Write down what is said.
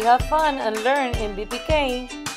We have fun and learn in BPK.